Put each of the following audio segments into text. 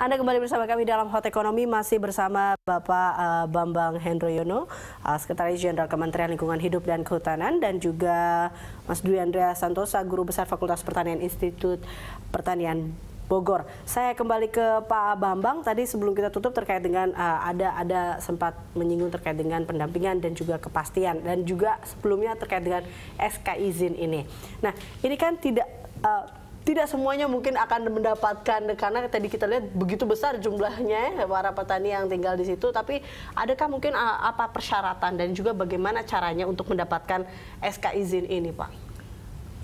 Anda kembali bersama kami dalam Hot Ekonomi masih bersama Bapak uh, Bambang Hendroyono, uh, Sekretaris Jenderal Kementerian Lingkungan Hidup dan Kehutanan dan juga Mas Dwi Andrea Santosa, Guru Besar Fakultas Pertanian Institut Pertanian Bogor. Saya kembali ke Pak Bambang tadi sebelum kita tutup terkait dengan uh, ada ada sempat menyinggung terkait dengan pendampingan dan juga kepastian dan juga sebelumnya terkait dengan SK izin ini. Nah, ini kan tidak uh, tidak semuanya mungkin akan mendapatkan karena tadi kita lihat begitu besar jumlahnya ya, para petani yang tinggal di situ tapi adakah mungkin apa persyaratan dan juga bagaimana caranya untuk mendapatkan SK izin ini Pak?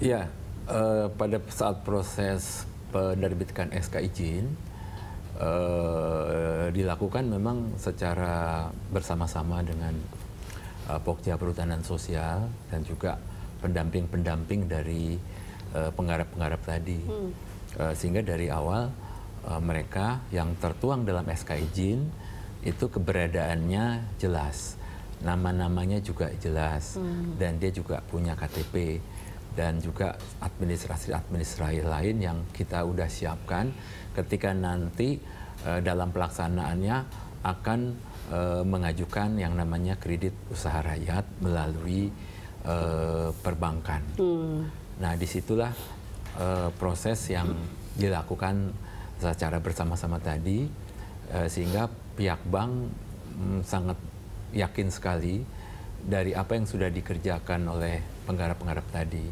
Ya, uh, pada saat proses penerbitan SK izin uh, dilakukan memang secara bersama-sama dengan uh, Pokja Perhutanan Sosial dan juga pendamping-pendamping dari penggarap-penggarap tadi. Hmm. Uh, sehingga dari awal uh, mereka yang tertuang dalam SK izin itu keberadaannya jelas, nama-namanya juga jelas, hmm. dan dia juga punya KTP dan juga administrasi-administrasi lain yang kita udah siapkan ketika nanti uh, dalam pelaksanaannya akan uh, mengajukan yang namanya kredit usaha rakyat melalui uh, perbankan. Hmm. Nah, di situlah uh, proses yang dilakukan secara bersama-sama tadi, uh, sehingga pihak bank um, sangat yakin sekali dari apa yang sudah dikerjakan oleh penggarap-penggarap tadi.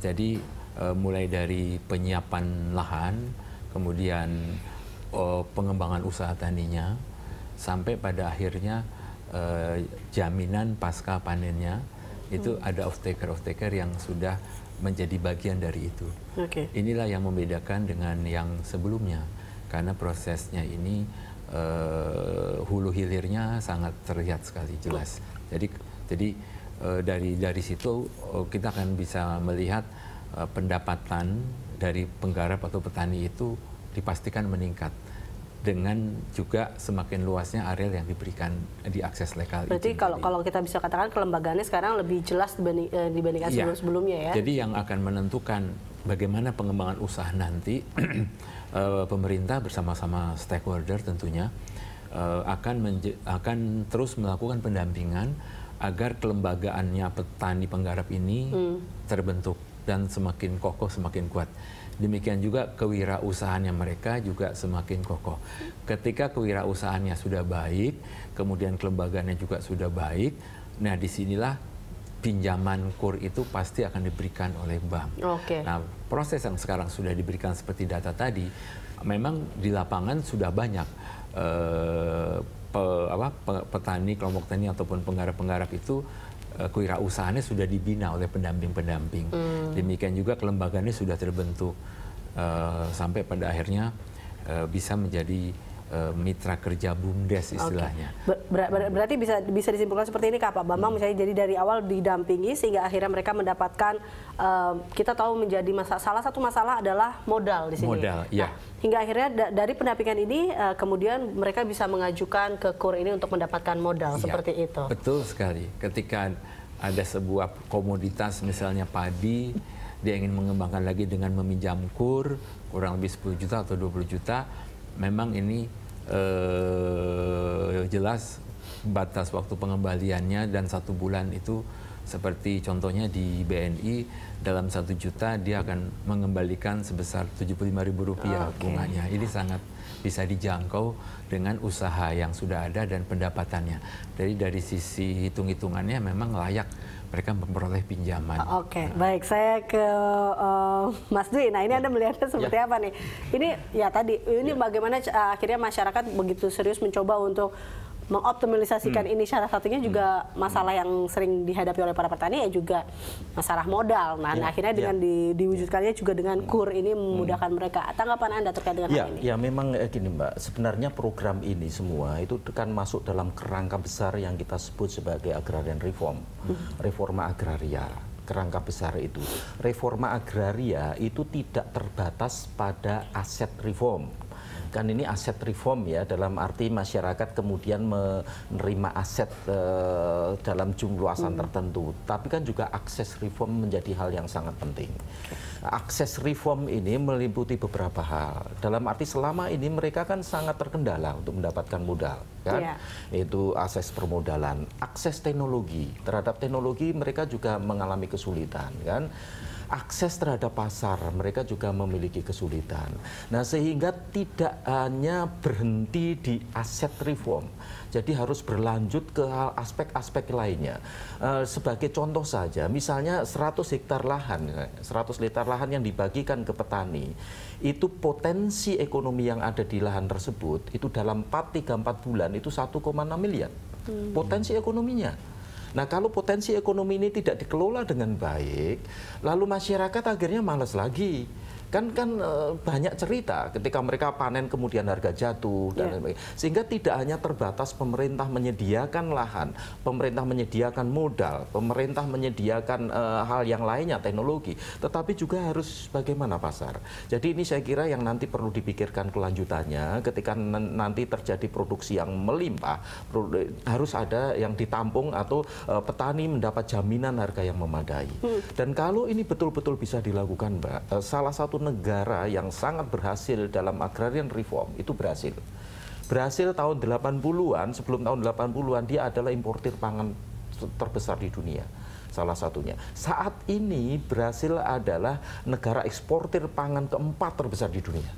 Jadi uh, mulai dari penyiapan lahan, kemudian uh, pengembangan usaha taninya, sampai pada akhirnya uh, jaminan pasca panennya itu hmm. ada off taker off taker yang sudah menjadi bagian dari itu. Okay. Inilah yang membedakan dengan yang sebelumnya, karena prosesnya ini uh, hulu hilirnya sangat terlihat sekali jelas. Jadi jadi uh, dari dari situ uh, kita akan bisa melihat uh, pendapatan dari penggarap atau petani itu dipastikan meningkat dengan juga semakin luasnya area yang diberikan diakses legal. Berarti kalau tadi. kalau kita bisa katakan kelembagaannya sekarang lebih jelas dibanding, eh, dibandingkan ya. sebelum-sebelumnya ya. Jadi yang akan menentukan bagaimana pengembangan usaha nanti eh, pemerintah bersama-sama stakeholder tentunya eh, akan akan terus melakukan pendampingan agar kelembagaannya petani penggarap ini hmm. terbentuk dan semakin kokoh semakin kuat. Demikian juga kewirausahaannya mereka juga semakin kokoh. Ketika kewirausahaannya sudah baik, kemudian kelembagaannya juga sudah baik, nah di sinilah pinjaman kur itu pasti akan diberikan oleh bank. Okay. Nah proses yang sekarang sudah diberikan seperti data tadi, memang di lapangan sudah banyak eh, pe, apa, petani, kelompok tani ataupun penggarap-penggarap itu kewirausahaannya sudah dibina oleh pendamping-pendamping. Hmm. Demikian juga kelembagaannya sudah terbentuk uh, sampai pada akhirnya uh, bisa menjadi uh, mitra kerja bumdes istilahnya. Okay. Ber ber berarti bisa bisa disimpulkan seperti ini Kak Pak Bambang, hmm. misalnya jadi dari awal didampingi sehingga akhirnya mereka mendapatkan uh, kita tahu menjadi masalah salah satu masalah adalah modal di sini. Modal, ya. Nah, hingga akhirnya da dari pendampingan ini uh, kemudian mereka bisa mengajukan ke KUR ini untuk mendapatkan modal ya, seperti itu. Betul sekali. Ketika ada sebuah komoditas misalnya padi dia ingin mengembangkan lagi dengan meminjam kur kurang lebih 10 juta atau 20 juta memang ini eh, jelas batas waktu pengembaliannya dan satu bulan itu seperti contohnya di BNI dalam satu juta dia akan mengembalikan sebesar 75 ribu rupiah okay. bunganya ini sangat bisa dijangkau dengan usaha yang sudah ada dan pendapatannya. Jadi dari sisi hitung-hitungannya memang layak mereka memperoleh pinjaman. Oke, okay, baik. Saya ke uh, Mas Dwi. Nah, ini Anda melihatnya seperti ya. apa nih? Ini ya tadi, ini ya. bagaimana uh, akhirnya masyarakat begitu serius mencoba untuk mengoptimalisasikan hmm. ini salah satunya juga hmm. masalah yang sering dihadapi oleh para petani ya juga masalah modal. Nah, ya, akhirnya dengan ya. di, diwujudkannya juga dengan hmm. kur ini memudahkan hmm. mereka. Tanggapan Anda terkait dengan ya, hal ini? Ya, memang eh, gini Mbak, sebenarnya program ini semua itu kan masuk dalam kerangka besar yang kita sebut sebagai agrarian reform. Hmm. Reforma agraria kerangka besar itu. Reforma agraria itu tidak terbatas pada aset reform kan ini aset reform ya dalam arti masyarakat kemudian menerima aset uh, dalam jumlah hmm. tertentu tapi kan juga akses reform menjadi hal yang sangat penting akses reform ini meliputi beberapa hal. Dalam arti selama ini mereka kan sangat terkendala untuk mendapatkan modal, kan? Yeah. Itu akses permodalan, akses teknologi. Terhadap teknologi mereka juga mengalami kesulitan, kan? Akses terhadap pasar mereka juga memiliki kesulitan. Nah, sehingga tidak hanya berhenti di aset reform. Jadi harus berlanjut ke aspek-aspek lainnya. Uh, sebagai contoh saja, misalnya 100 hektar lahan, 100 hektar lahan yang dibagikan ke petani, itu potensi ekonomi yang ada di lahan tersebut itu dalam 4 3 4 bulan itu 1,6 miliar. Hmm. Potensi ekonominya. Nah kalau potensi ekonomi ini tidak dikelola dengan baik, lalu masyarakat akhirnya malas lagi kan kan e, banyak cerita ketika mereka panen kemudian harga jatuh dan yeah. sehingga tidak hanya terbatas pemerintah menyediakan lahan pemerintah menyediakan modal pemerintah menyediakan e, hal yang lainnya teknologi. Tetapi juga harus bagaimana pasar? Jadi ini saya kira yang nanti perlu dipikirkan kelanjutannya. Ketika nanti terjadi produksi yang melimpah harus ada yang ditampung atau e, petani mendapat jaminan harga yang memadai. Hmm. dan kalau ini betul-betul bisa dilakukan mbak salah satu negara yang sangat berhasil dalam agrarian reform itu Brasil. Brasil tahun 80-an, sebelum tahun 80-an dia adalah importir pangan terbesar di dunia salah satunya. Saat ini Brasil adalah negara eksportir pangan keempat terbesar di dunia.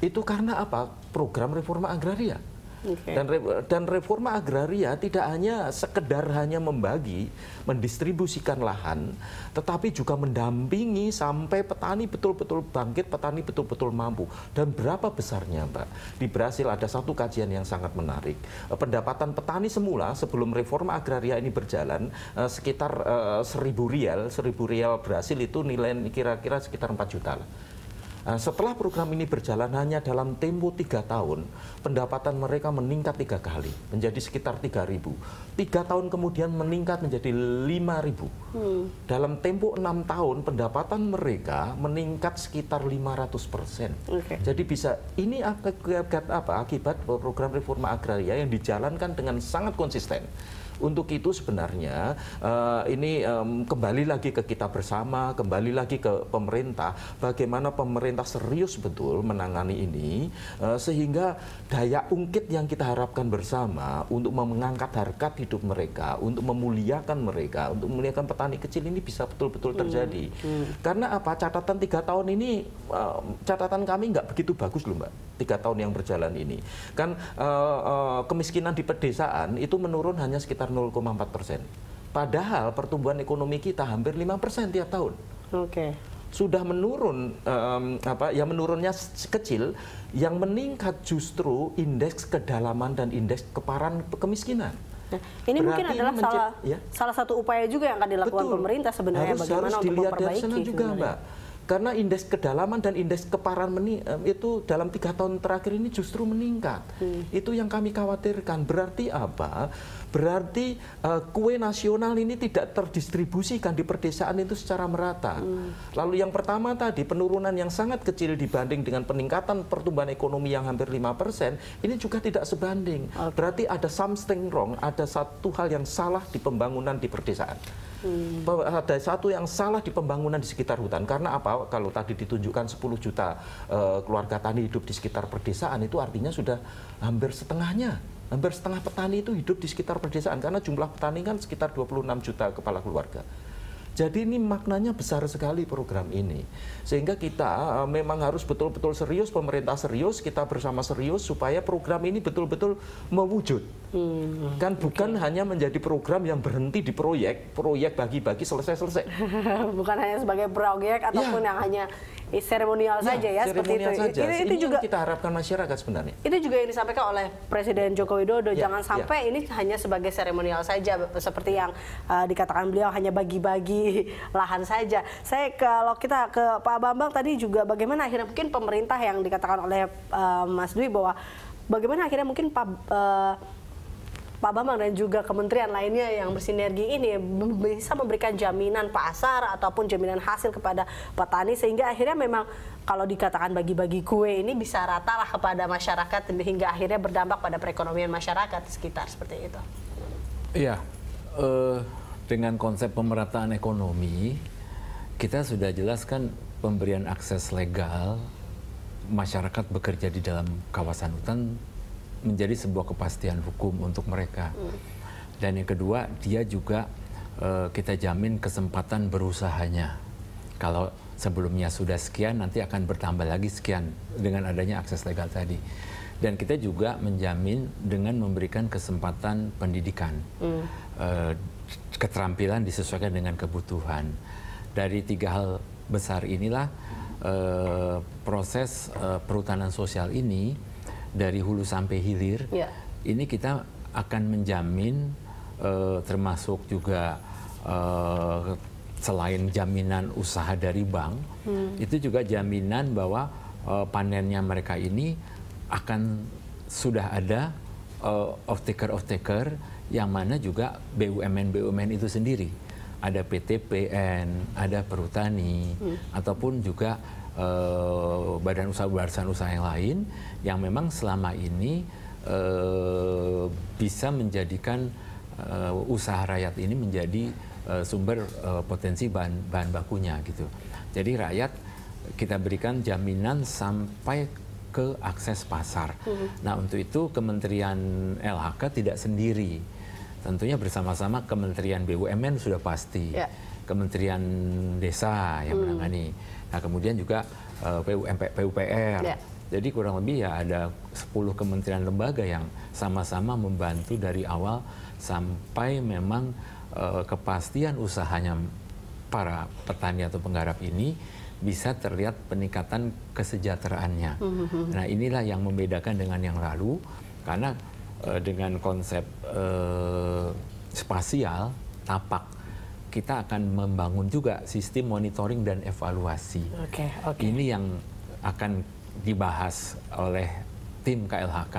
Itu karena apa? Program reforma agraria. Okay. Dan dan reforma agraria tidak hanya sekedar hanya membagi, mendistribusikan lahan, tetapi juga mendampingi sampai petani betul-betul bangkit, petani betul-betul mampu. Dan berapa besarnya, Mbak? Di Brasil ada satu kajian yang sangat menarik. Eh, pendapatan petani semula sebelum reforma agraria ini berjalan eh, sekitar uh, seribu rial, seribu rial Brasil itu nilai kira-kira sekitar 4 juta lah. Nah, setelah program ini berjalan hanya dalam tempo tiga tahun, pendapatan mereka meningkat tiga kali, menjadi sekitar tiga ribu. Tiga tahun kemudian meningkat menjadi lima ribu. Hmm. Dalam tempo enam tahun, pendapatan mereka meningkat sekitar 500 persen. Okay. Jadi bisa ini akibat apa? Akibat program reforma agraria yang dijalankan dengan sangat konsisten. Untuk itu sebenarnya uh, ini um, kembali lagi ke kita bersama, kembali lagi ke pemerintah, bagaimana pemerintah serius betul menangani ini uh, sehingga daya ungkit yang kita harapkan bersama untuk mengangkat harkat hidup mereka, untuk memuliakan mereka, untuk memuliakan petani kecil ini bisa betul-betul hmm, terjadi. Hmm. Hmm. Karena apa? Catatan tiga tahun ini uh, catatan kami nggak begitu bagus loh mbak. Tiga tahun yang berjalan ini kan uh, uh, kemiskinan di pedesaan itu menurun hanya sekitar sekitar 0,4 persen. Padahal pertumbuhan ekonomi kita hampir 5 persen tiap tahun. Oke. Okay. Sudah menurun, um, apa? Ya menurunnya kecil, yang meningkat justru indeks kedalaman dan indeks keparan kemiskinan. Nah, ini Berarti mungkin adalah salah ya? salah satu upaya juga yang akan dilakukan Betul. pemerintah sebenarnya harus, bagaimana harus untuk memperbaiki. Dari sana juga, Mbak karena indeks kedalaman dan indeks keparan meni, itu dalam tiga tahun terakhir ini justru meningkat. Hmm. Itu yang kami khawatirkan. Berarti apa? Berarti uh, kue nasional ini tidak terdistribusikan di perdesaan itu secara merata. Hmm. Lalu yang pertama tadi penurunan yang sangat kecil dibanding dengan peningkatan pertumbuhan ekonomi yang hampir 5%, ini juga tidak sebanding. Okay. Berarti ada something wrong, ada satu hal yang salah di pembangunan di perdesaan. Hmm. Ada satu yang salah di pembangunan di sekitar hutan. Karena apa? Kalau tadi ditunjukkan 10 juta uh, keluarga tani hidup di sekitar perdesaan itu artinya sudah hampir setengahnya. Hampir setengah petani itu hidup di sekitar perdesaan karena jumlah petani kan sekitar 26 juta kepala keluarga. Jadi ini maknanya besar sekali program ini. Sehingga kita uh, memang harus betul-betul serius, pemerintah serius, kita bersama serius supaya program ini betul-betul mewujud. Hmm, kan bukan okay. hanya menjadi program yang berhenti di proyek, proyek bagi-bagi selesai-selesai. bukan hanya sebagai proyek ataupun ya. yang hanya seremonial ya, saja ya seperti itu. Saja. Itu, itu juga kita harapkan masyarakat sebenarnya. Itu juga yang disampaikan oleh Presiden Joko Widodo. Ya, Jangan ya. sampai ya. ini hanya sebagai seremonial saja seperti yang uh, dikatakan beliau hanya bagi-bagi lahan saja. Saya kalau kita ke Pak Bambang tadi juga bagaimana akhirnya mungkin pemerintah yang dikatakan oleh uh, Mas Dwi bahwa bagaimana akhirnya mungkin Pak uh, Pak Bambang dan juga kementerian lainnya yang bersinergi ini bisa memberikan jaminan pasar ataupun jaminan hasil kepada petani sehingga akhirnya memang kalau dikatakan bagi-bagi kue ini bisa rata lah kepada masyarakat hingga akhirnya berdampak pada perekonomian masyarakat sekitar seperti itu. Iya, uh, dengan konsep pemerataan ekonomi kita sudah jelaskan pemberian akses legal masyarakat bekerja di dalam kawasan hutan menjadi sebuah kepastian hukum untuk mereka. Dan yang kedua, dia juga uh, kita jamin kesempatan berusahanya. Kalau sebelumnya sudah sekian, nanti akan bertambah lagi sekian dengan adanya akses legal tadi. Dan kita juga menjamin dengan memberikan kesempatan pendidikan, mm. uh, keterampilan disesuaikan dengan kebutuhan. Dari tiga hal besar inilah uh, proses uh, perhutanan sosial ini dari hulu sampai hilir, yeah. ini kita akan menjamin uh, termasuk juga uh, selain jaminan usaha dari bank, hmm. itu juga jaminan bahwa uh, panennya mereka ini akan sudah ada uh, off taker off taker yang mana juga BUMN BUMN itu sendiri ada PTPN, ada perhutani, hmm. ataupun juga uh, badan usaha barisan usaha yang lain yang memang selama ini uh, bisa menjadikan uh, usaha rakyat ini menjadi uh, sumber uh, potensi bahan, bahan bakunya gitu. Jadi rakyat kita berikan jaminan sampai ke akses pasar. Hmm. Nah untuk itu Kementerian LHK tidak sendiri, tentunya bersama-sama Kementerian BUMN sudah pasti, yeah. Kementerian Desa yang hmm. menangani, nah kemudian juga uh, PUPR. Yeah. Jadi kurang lebih ya ada 10 kementerian lembaga yang sama-sama membantu dari awal sampai memang uh, kepastian usahanya para petani atau penggarap ini bisa terlihat peningkatan kesejahteraannya. Mm-hmm. Nah inilah yang membedakan dengan yang lalu karena uh, dengan konsep uh, spasial tapak kita akan membangun juga sistem monitoring dan evaluasi. Okay, okay. Ini yang akan dibahas oleh tim KLHK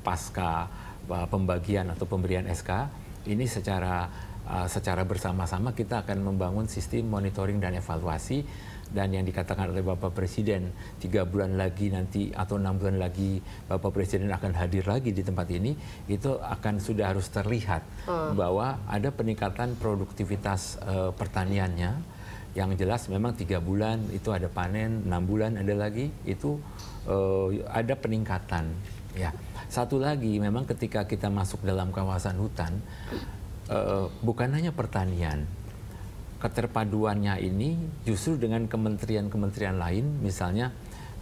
pasca uh, pembagian atau pemberian SK. Ini secara uh, secara bersama-sama kita akan membangun sistem monitoring dan evaluasi. Dan yang dikatakan oleh Bapak Presiden tiga bulan lagi nanti atau enam bulan lagi Bapak Presiden akan hadir lagi di tempat ini itu akan sudah harus terlihat hmm. bahwa ada peningkatan produktivitas uh, pertaniannya. Yang jelas memang tiga bulan itu ada panen enam bulan ada lagi itu uh, ada peningkatan ya. Satu lagi memang ketika kita masuk dalam kawasan hutan uh, bukan hanya pertanian keterpaduannya ini justru dengan kementerian-kementerian lain, misalnya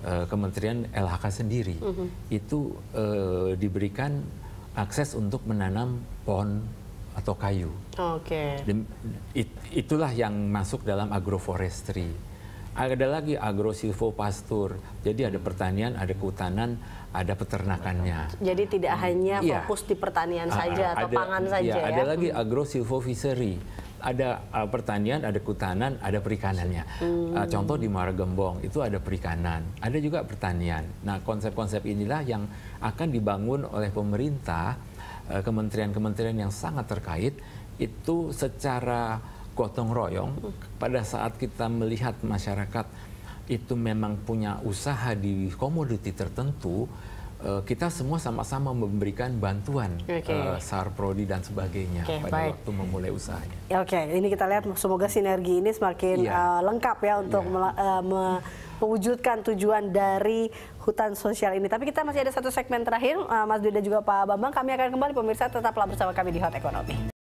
uh, Kementerian LHK sendiri, mm -hmm. itu uh, diberikan akses untuk menanam pohon atau kayu. Oke. Okay. It, itulah yang masuk dalam agroforestry. Ada lagi agrosilvopastur. Jadi ada pertanian, ada kehutanan, ada peternakannya. Jadi tidak hanya iya. fokus di pertanian saja atau ada, pangan saja iya, ya. Ada lagi agrosilvofishery ada uh, pertanian, ada kehutanan, ada perikanannya. Hmm. Uh, contoh di Muara Gembong itu ada perikanan, ada juga pertanian. Nah, konsep-konsep inilah yang akan dibangun oleh pemerintah, uh, kementerian-kementerian yang sangat terkait itu secara gotong royong hmm. pada saat kita melihat masyarakat itu memang punya usaha di komoditi tertentu uh, kita semua sama-sama memberikan bantuan okay. uh, eh, SAR Prodi dan sebagainya okay, pada baik. waktu memulai usahanya. Oke, okay, ini kita lihat semoga sinergi ini semakin yeah. uh, lengkap ya untuk yeah. uh, mewujudkan tujuan dari hutan sosial ini. Tapi kita masih ada satu segmen terakhir, uh, Mas Dwi dan juga Pak Bambang. Kami akan kembali pemirsa tetaplah bersama kami di Hot Economy.